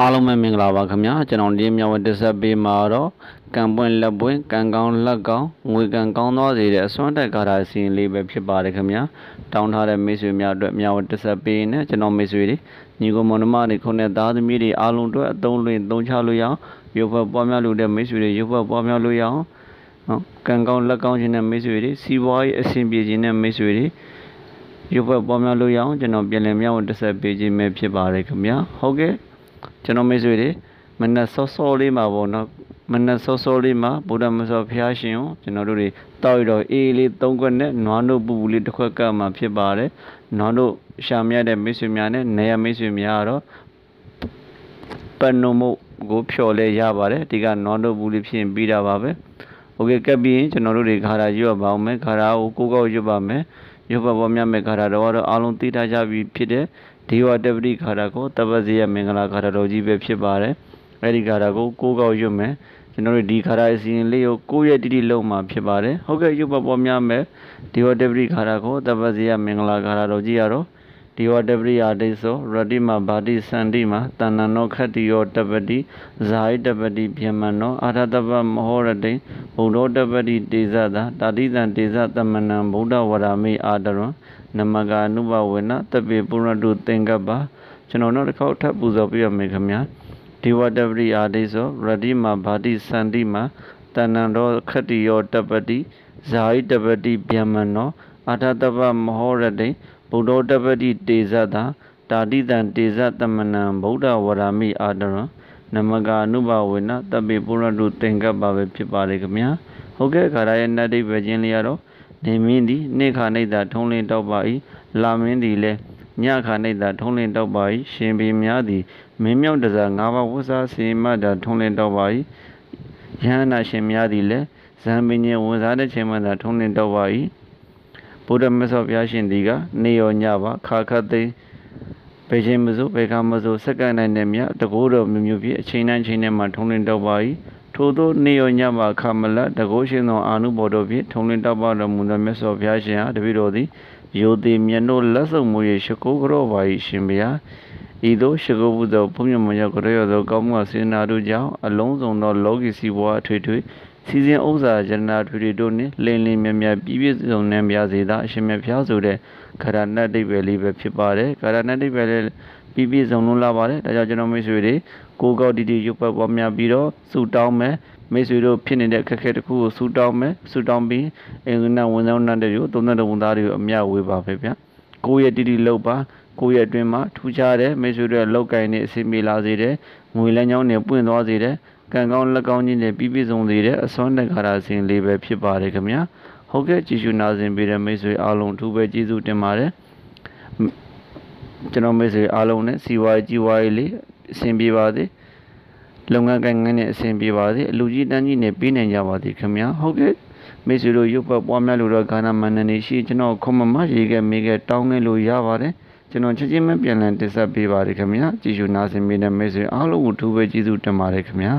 အားလုံးပဲမင်္ဂလာပါခင်ဗျာကျွန်တော်ဒီမြောက်ဝတက်ဆက်ပေးမှာတော့ကံပွင့်လက်ပွင့်ကံကောင်းလက်ကောင်းငွေကံကောင်းသွားစေတဲ့အစွမ်းတက်ကားတာအစီအစဉ်လေးပဲဖြစ်ပါတယ်ခင်ဗျာတောင်းထားတဲ့မိတ်ဆွေများအတွက်မြောက်ဝတက်ဆက်ပေးနေကျွန်တော်မိတ်ဆွေတွေညီကိုမောင်နှမတွေခုနဲ့သားသမီးတွေအားလုံးအတွက်အသုံးလွှင့်သုံးချလို့ရအောင်ရုပ်ဘပွားများလို့တဲ့မိတ်ဆွေတွေရုပ်ဘပွားများလို့ရအောင်နော်ကံကောင်းလက်ကောင်းခြင်းတဲ့မိတ်ဆွေတွေစီးပွားရေးအဆင်ပြေခြင်းတဲ့မိတ်ဆွေတွေရုပ်ဘပွားများလို့ရအောင်ကျွန်တော်ပြန်လည်မြောက်ဝတက်ဆက်ပေးခြင်းပဲဖြစ်ပါတယ်ခင်ဗျာဟုတ်ကဲ့ ကျွန်တော်မိတ်ဆွေတွေမနက်စောစောလေးမှာပေါ့နော်မနက်စောစောလေးမှာဗုဒ္ဓမစောဘုရားရှင်ကိုကျွန်တော်တို့တွေတောက်ရတော့အေးလေးသုံးခွက်နဲ့နွားတို့ပူပူလေးတစ်ခွက်ကမှဖြစ်ပါတယ်နွားတို့ရှာမြတ်တဲ့မိတ်ဆွေများနဲ့နေရမိတ်ဆွေများကတော့ပန်နုံမို့ကိုဖြော်လဲရပါတယ်ဒီကနွားတို့ပူလေးဖြစ်ရင်ပြီးတာပါပဲโอเคကပ်ပြီးရင်ကျွန်တော်တို့တွေခါရာရွတ်ပါအောင်မယ်ခါရာကိုကိုကောက်ရွတ်ပါမယ်ရွတ်ပါပေါ်များမယ်ခါရာတော့တော့အားလုံးသိထားကြပြီဖြစ်တဲ့ ဒေဝတပတိခါရကိုတပ္ပဇေယမင်္ဂလာခါရတော်ကြီးပဲဖြစ်ပါတယ်အဲဒီခါရကိုကိုးကောက်ရွတ်မယ်ကျွန်တော်တို့ဒီခါရအစီရင်လေးကိုကိုယ့်ရဲ့တိတိလုံးမှာဖြစ်ပါတယ်ဟုတ်ကဲ့ရွတ်ပပေါ်များမယ်ဒေဝတပတိခါရကိုတပ္ပဇေယမင်္ဂလာခါရတော်ကြီးရတော့ ဒီဝတပရိယာဒိသောရတိမဗာတိစန္တိမတဏ္ဏနောခတ္တိယောတပတိဇာယတပတိဗျမနောအာရတပမဟောရတိဘုဒ္ဓတပတိတေဇတာတာတိတံတေဇသမဏံဗုဒ္ဓဝရမိအာတရံနမကာနုဘဝေနတပိပုရတုသင်္ကပ္ပကျွန်တော်တို့တစ်ခေါက်ထပ်ပူဇော်ပြရမယ်ခင်ဗျာဒီဝတပရိယာဒိသောရတိမဗာတိစန္တိမတဏ္ဏနောခတ္တိယောတပတိဇာယတပတိဗျမနောအာရတပမဟောရတိ ဗုဒ္ဓတပတိတေဇတာတာတိတံတေဇတမနံဗုဒ္ဓဝရမိအာတရံနမကာနုဘဝေနတပိပုရတုသင်္ကပ္ပပဲဖြစ်ပါလေခင်ဗျာဟုတ်ကဲ့ခါရရဲ့နတ်တိပဲချင်းလေးရတော့နေမင်းသည်နေခါနေသာထုံးလင်းတောက်ပါ၏လာမင်းသည်လည်းညခါနေသာထုံးလင်းတောက်ပါ၏ရှင်ဘီများသည်မင်းမြောက်တစား၅ပါးဝဆာစီမတာထုံးလင်းတောက်ပါ၏ယဟနာရှင်များသည်လည်းဇံပင်ညဝန်စားတဲ့ချိန်မှသာထုံးလင်းတောက်ပါ၏ ဗုဒ္ဓမြတ်စွာဘုရားရှင်သည်ကနေရောညပါခါခတ်သိဘေချင်းမစိုးဘေခါမစိုးစက္ကန့်နိုင်တဲ့မြတ်တကိုးတော်မျိုးမျိုးဖြင့်အချိန်တိုင်းချိန်တိုင်းမှာထုံးလင်းတောက်ပါ၏ထို့သောနေရောညပါခမလတကိုးရှင်သောအာနုဘော်တော်ဖြင့်ထုံလင်းတောက်ပတော်မူသောမြတ်စွာဘုရားရှင်ဟာတပည့်တော်သည်ယိုတိမြတ်တို့လက်ဆုံမူ၍ရှကိုးကြောပါ၏ရှင်ဘုရားဤသို့ရှကိုးဘုသောဘုမြတ်မရကြောရသောကောင်းမှုစေနာတို့ကြောင့်အလုံးစုံသောလောကီစီဘဝအထွေထွေ စီစဉ်ဥစ္စာဇဏထွေထွေတို့နှင့်လင်းလင်းမြတ်မြတ်ပြည့်ပြည့်စုံနေပြစေသာအရှင်မြတ်ဘုရားဆိုတဲ့ခရဏတ်တိပဲလေးပဲဖြစ်ပါတယ်ခရဏတ်တိပဲလေးပြည့်ပြည့်စုံလုံးလာပါတယ်ဒါကြောင့်ကျွန်တော်မိတ်ဆွေတွေကိုကောက်တီတီရုပ်ပတ်ပေါ်များပြီးတော့စူတောင်းမယ်မိတ်ဆွေတို့ဖြစ်နေတဲ့အခက်အခဲတစ်ခုကိုစူတောင်းမယ်စူတောင်းပြီးအင်္ဂနာဝန်ဆောင်တဲ့တွေကိုသုံးတဲ့ဝန်သားတွေကိုအမြဝေပါပဲဗျကိုယ့်ရဲ့တီတီလောက်ပါကိုယ့်ရဲ့အတွင်းမှာထူးခြားတဲ့မိတ်ဆွေတို့လောက်ကင်နေအစီမေလာစေတဲ့ငွေလမ်းကြောင်းတွေပွင့်သွားစေတဲ့ ကံကောင်းလက်ကောင်းကြီးနဲ့ပြည့်ပြည့်စုံစေတဲ့အစွမ်းတက္ကရာစဉ်လေးပဲဖြစ်ပါတယ်ခင်ဗျာဟုတ်ကဲ့ကြည်ရှုနာစဉ်ပေးတဲ့မိတ်ဆွေအားလုံးအထူးပဲကျေးဇူးတင်ပါတယ်ကျွန်တော်မိတ်ဆွေအားလုံးနဲ့စီဝါကြီးဝါရေးလေးအဆင်ပြေပါစေလုပ်ငန်းကိုင်ငန်းနဲ့အဆင်ပြေပါစေအလူကြီးတန်းကြီးနဲ့ပြီးနိုင်ကြပါစေခင်ဗျာဟုတ်ကဲ့မိတ်ဆွေတို့ရုပ်ပတ်ပွားများလို့တော့ဂါနာမန္တနေရှိကျွန်တော်ခွန်မမရေကမိကတောင်းနေလို့ရပါတယ်ကျွန်တော်ချက်ချင်းမပြန်လည်တင်ဆက်ပေးပါရခင်ဗျာကြည့်ရှုနားဆင်ပေးတဲ့မိတ်ဆွေအားလုံးကိုထူးပဲကျေးဇူးတင်ပါတယ်ခင်ဗျာ